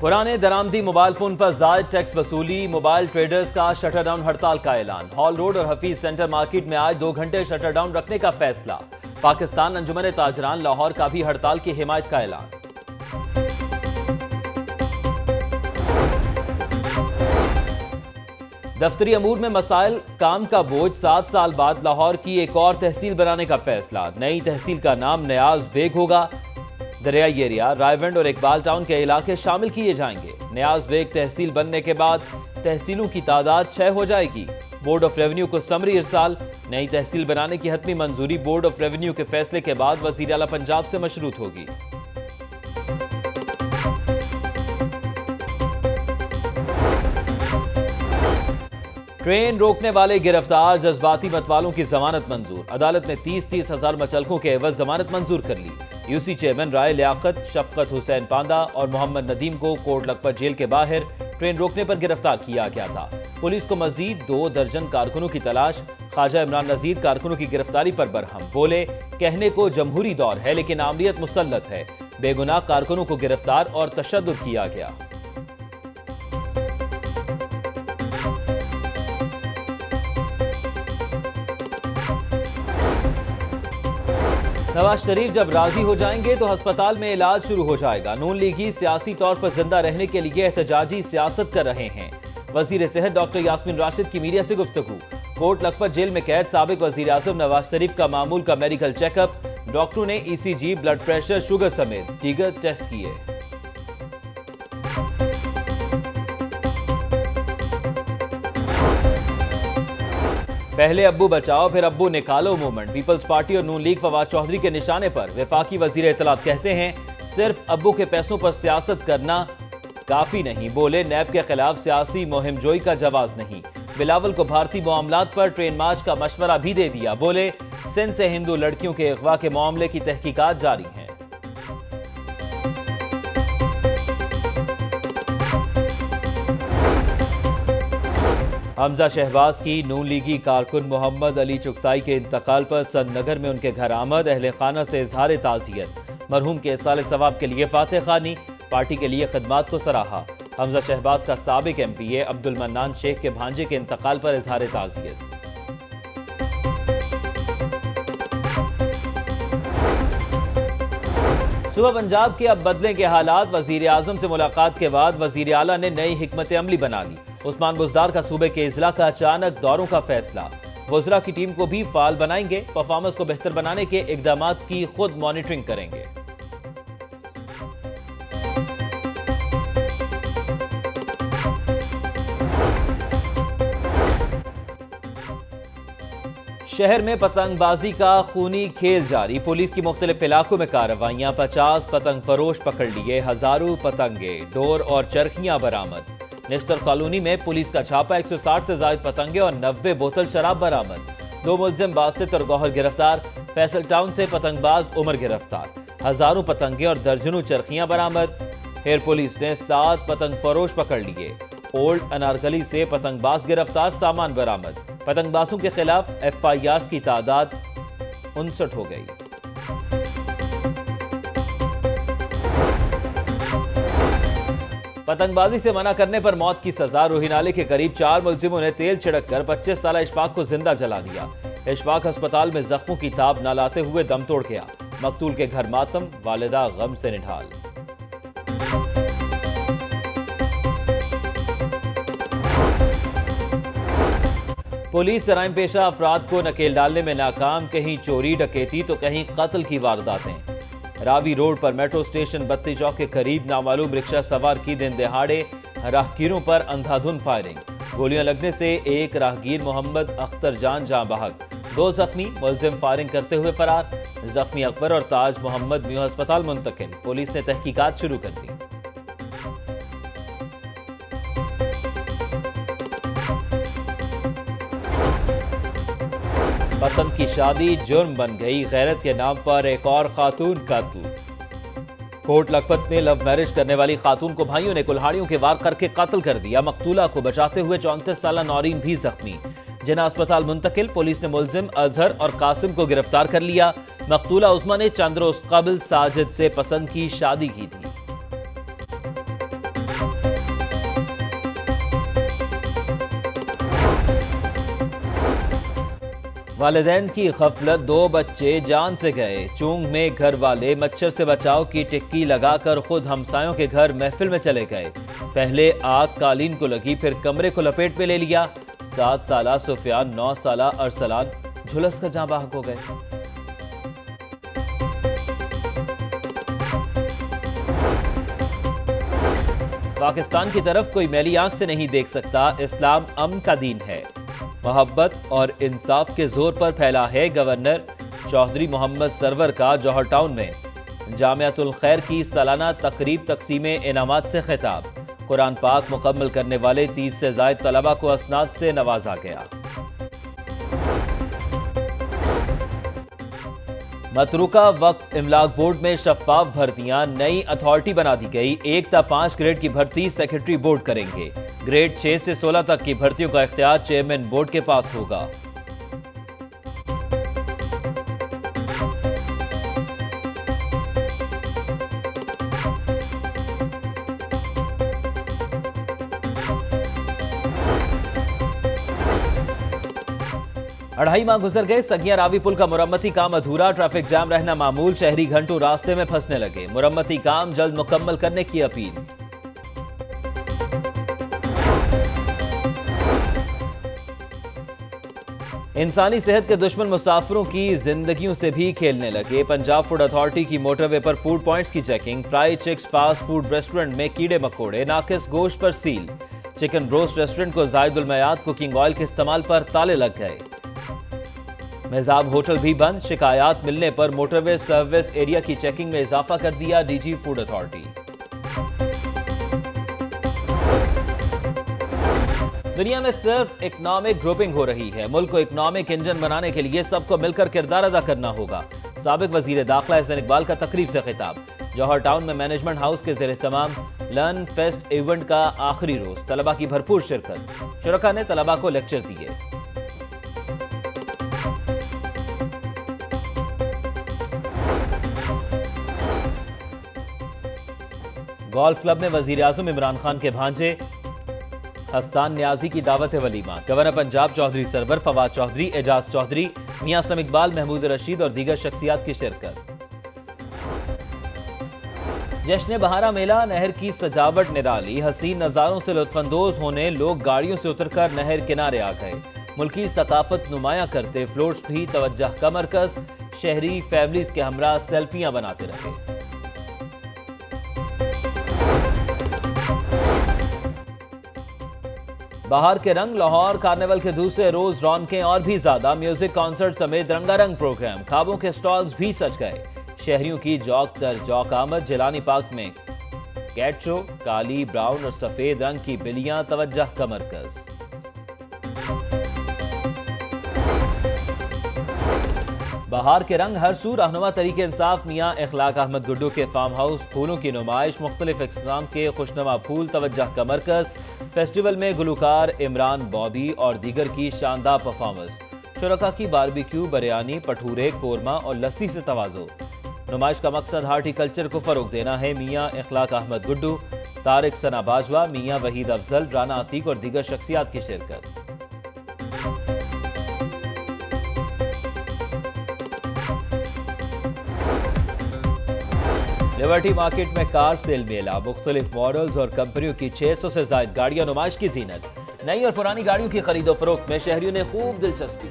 پرانے درامدی mobile phone پر زائد tax وصولی، موبائل ٹریڈرز کا شٹر ڈاؤن ہڑتال کا اعلان۔ ہال روڈ اور حفیظ سینٹر مارکیٹ میں آج دو گھنٹے شٹر ڈاؤن رکھنے کا فیصلہ۔ پاکستان انجمن تاجران لاہور کا بھی ہڑتال کی حمایت کا اعلان۔ دفتری امور میں مسائل، کام کا بوجھ، سات سال بعد لاہور کی ایک اور تحصیل بنانے کا فیصلہ۔ نئی تحصیل کا نام نیاز بیگ ہوگا۔ دریائی ایریا رائیونڈ اور اقبال ٹاؤن کے علاقے شامل کیے جائیں گے۔ نیاز بیگ تحصیل بننے کے بعد تحصیلوں کی تعداد چھ ہو جائے گی۔ بورڈ آف ریونیو کو سمری ارسال، نئی تحصیل بنانے کی حتمی منظوری بورڈ آف ریونیو کے فیصلے کے بعد وزیر اعلیٰ پنجاب سے مشروط ہوگی۔ ٹرین روکنے والے گرفتار جذباتی متوالوں کی ضمانت منظور۔ عدالت نے تیس تیس ہزار مچلکوں کے عوض ضمانت منظور کر لی۔ یو سی چیئرمین رائے لیاقت، شفقت حسین پاندہ اور محمد ندیم کو کوٹ لکھپت جیل کے باہر ٹرین روکنے پر گرفتار کیا گیا تھا۔ پولیس کو مزید دو درجن کارکنوں کی تلاش، خواجہ عمران نذیر کارکنوں کی گرفتاری پر برہم۔ بولے، کہنے کو جمہوری دور ہے لیکن عاملیت مسلط ہے۔ بے گناہ کارکنوں کو گرفتار اور تشدد کیا گیا۔ نواز شریف جب راضی ہو جائیں گے تو ہسپتال میں علاج شروع ہو جائے گا۔ نون لیگی سیاسی طور پر زندہ رہنے کے لیے احتجاجی سیاست کر رہے ہیں۔ وزیر صحت ڈاکٹر یاسمین راشد کی میڈیا سے گفتگو۔ کوٹ لکھپت جیل میں قید سابق وزیر اعظم نواز شریف کا معمول کا میڈیکل چیک اپ۔ ڈاکٹروں نے E C G blood pressure, sugar سمیت دیگر ٹیسٹ کیے۔ پہلے ابو بچاؤ، پھر ابو نکالو مومنٹ، پیپلز پارٹی اور نون لیگ فواد چوہدری کے نشانے پر وفاقی وزیر اطلاعات کہتے ہیں، صرف ابو کے پیسوں پر سیاست کرنا کافی نہیں۔ بولے، نیب کے خلاف سیاسی مہم جوئی کا جواز نہیں۔ بلاول کو بھارتی معاملات پر ٹرین مارچ کا مشورہ بھی دے دیا۔ بولے، سندھ سے ہندو لڑکیوں کے اغوا کے معاملے کی تحقیقات جاری ہیں۔ حمزہ شہباز کی نون لیگی کارکن محمد علی چکتائی کے انتقال پر سن نگر میں ان کے گھر آمد، اہل خانہ سے اظہار تعزیت۔ مرحوم کے سال ثواب کے لیے فاتح خانی، پارٹی کے لیے خدمات کو سراہا۔ حمزہ شہباز کا سابق ایم پی اے عبد المنان شیخ کے بھانجے کے انتقال پر اظہار تعزیت۔ صبح پنجاب کے اب بدلیں کے حالات وزیر اعظم سے ملاقات کے بعد وزیر اعلیٰ نے نئی حکمت عملی بنا لی۔ عثمان بزدار کا صوبے کے اضلاع کا اچانک دوروں کا فیصلہ۔ وزراء کی ٹیم کو بھی فعال بنائیں گے پرفارمنس کو بہتر بنانے کے اقدامات کی خود مانیٹرنگ کریں گے۔ شہر میں پتنگ بازی کا خونی کھیل جاری۔ پولیس کی مختلف علاقوں میں کارروائیاں پچاس پتنگ فروش پکڑ لیے، ہزاروں پتنگے ڈور اور چرخیاں برآمد۔ نیشنل کالونی میں پولیس کا چھاپا ایک سو ساٹھ سے زائد پتنگے اور نوے بوتل شراب برآمد۔ دو ملزم باسط اور گوہر گرفتار، فیصل ٹاؤن سے پتنگ باز عمر گرفتار۔ ہزاروں پتنگے اور درجنوں چرخیاں برآمد۔ پھر پولیس نے سات پتنگ فروش پکڑ لیے۔ اولڈ انارکلی سے پتنگ باز گرفتار سامان برآمد۔ پتنگ بازوں کے خلاف ایف آئی آرز کی تعداد انسٹھ ہو گئی۔ پتنگ بازی سے منع کرنے پر موت کی سزا، روہی نالے کے قریب چار ملزموں نے تیل چھڑک کر پچیس سالہ اشفاق کو زندہ جلا دیا۔ اشفاق ہسپتال میں زخموں کی تاب نہ لاتے ہوئے دم توڑ گیا۔ مقتول کے گھر ماتم، والدہ غم سے نڈھال۔ پولیس جرائم پیشہ افراد کو نکیل ڈالنے میں ناکام، کہیں چوری ڈکیتی تو کہیں قتل کی وارداتیں۔ راوی روڈ پر میٹرو سٹیشن بتی چوک کے قریب نامعلوم رکشہ سوار کی دن دہاڑے، راہگیروں پر اندھا دھن فائرنگ۔ گولیاں لگنے سے ایک راہگیر محمد اختر جان جاں بحق دو زخمی، ملزم فائرنگ کرتے ہوئے فرار۔ زخمی اکبر اور تاج محمد میو ہسپتال منتقل۔ پولیس نے تحقیقات شروع کر دی۔ پسند کی شادی جرم بن گئی۔ غیرت کے نام پر ایک اور خاتون قتل کوٹ لکپت میں لو میرج کرنے والی خاتون کو بھائیوں نے کلہاڑیوں کے وار کر کے قتل کر دیا۔ مقتولہ کو بچاتے ہوئے چونتیس سالہ نورین بھی زخمی۔ جنہ اسپتال منتقل، پولیس نے ملزم اظہر اور قاسم کو گرفتار کر لیا۔ مقتولہ عثمہ نے چندروز قبل ساجد سے پسند کی شادی کی تھی۔ والدین کی غفلت دو بچے جان سے گئے۔ چونگ میں گھر والے مچھر سے بچاؤ کی ٹکی لگا کر خود ہمسایوں کے گھر محفل میں چلے گئے۔ پہلے آگ قالین کو لگی، پھر کمرے کو لپیٹ میں لے لیا۔ سات سالہ سفیان، نو سالہ ارسلان جھلس کا جاں باہک ہو گئے۔ پاکستان کی طرف کوئی میلی آنکھ سے نہیں دیکھ سکتا۔ اسلام امن کا دین ہے۔ محبت اور انصاف کے زور پر پھیلا ہے گورنر چوہدری محمد سرور کا جوہر ٹاؤن میں۔ جامعت الخیر کی سالانہ تقریب تقسیم انعامات سے خطاب۔ قرآن پاک مکمل کرنے والے تیس سے زائد طلبہ کو اسناد سے نوازا گیا۔ متروکہ وقت املاک بورڈ میں شفاف بھرتیاں نئی اتھارٹی بنا دی گئی۔ ایک تا پانچ گریڈ کی بھرتی سیکرٹری بورڈ کریں گے۔ گریڈ چھ سے سولہ تک کی بھرتیوں کا اختیار چیئرمین بورڈ کے پاس ہوگا۔ اڑھائی ماہ گزر گئے، سگیاں راوی پل کا مرمتی کام ادھورا، ٹریفک جام رہنا معمول، شہری گھنٹوں راستے میں پھنسنے لگے۔ مرمتی کام جلد مکمل کرنے کی اپیل۔ انسانی صحت کے دشمن مسافروں کی زندگیوں سے بھی کھیلنے لگے۔ پنجاب فوڈ اتھارٹی کی موٹر وے پر فوڈ پوائنٹس کی checking, fry chicks fast food restaurant میں کیڑے مکوڑے، ناقص گوشت پر سیل۔ چکن بروسٹ ریسٹورنٹ کو زائد المیات کوکنگ آئل کے استعمال پر تالے لگ گئے۔ مہزاب ہوٹل بھی بند، شکایات ملنے پر موٹر وے سروس ایریا کی چیکنگ میں اضافہ کر دیا ڈی جی فوڈ اتھارٹی۔ دنیا میں صرف اکنامک گروپنگ ہو رہی ہے۔ ملک کو اکنامک انجن بنانے کے لیے سب کو مل کر کردار ادا کرنا ہوگا۔ سابق وزیر داخلہ حسن اقبال کا تقریب سے خطاب۔ جوہر ٹاؤن میں مینجمنٹ ہاؤس کے زیر اہتمام لرن فیسٹ ایونٹ کا آخری روز۔ طلبہ کی بھرپور شرکت۔ شرکا نے طلبہ کو لیکچر دیے۔ گولف کلب میں وزیر اعظم عمران خان کے بھانجے۔ حسان نیازی کی دعوت ولیمہ۔ گورنر پنجاب چودھری، سرور فواد چودھری، اعجاز چودھری، میاں اسلم اقبال، محمود رشید اور دیگر شخصیات کی شرکت۔ جشن بہارا میلہ نہر کی سجاوٹ نرالی حسین نظاروں سے لطف اندوز ہونے لوگ گاڑیوں سے اتر کر نہر کنارے آ گئے۔ ملکی ثقافت نمایاں کرتے فلوٹس بھی توجہ کا مرکز۔ شہری فیملیز کے ہمراہ سیلفیاں بناتے رہے۔ بہار کے رنگ لاہور کارنیول کے دوسرے روز رونقیں اور بھی زیادہ میوزک کانسرٹ سمیت رنگا رنگ پروگرام، خوابوں کے سٹالز بھی سچ گئے۔ شہریوں کی جوک در جوک آمد، جیلانی پارک میں۔ کیٹ شو، کالی، براؤن اور سفید رنگ کی بلیاں، توجہ کا مرکز۔ بہار کے رنگ ہر سو رہنما طریق انصاف، میاں اخلاق احمد گڈو کے فارم ہاؤس پھولوں کی نمائش، مختلف اقسام کے خوشنما پھول، توجہ کا مرکز فیسٹیول میں گلوکار عمران بابی اور دیگر کی شاندار پرفارمنس شرکا کی باربیکیو بریانی، پٹھورے کورما اور لسی سے توازو۔ نمائش کا مقصد ہارٹی کلچر کو فروغ دینا ہے، میاں اخلاق احمد گڈو۔ تارک سنا باجوہ، میاں وحید افضل، رانا عتیق اور دیگر شخصیات کی شرکت۔ لیورٹی مارکیٹ میں کار سیل میلہ مختلف ماڈلز اور کمپنیوں کی چھ سو سے زائد گاڑیاں نمائش کی زینت۔ نئی اور پرانی گاڑیوں کی خرید و فروخت میں شہریوں نے خوب دلچسپی۔